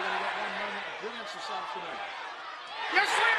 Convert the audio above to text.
Going to get one moment. This afternoon. Yes, sir!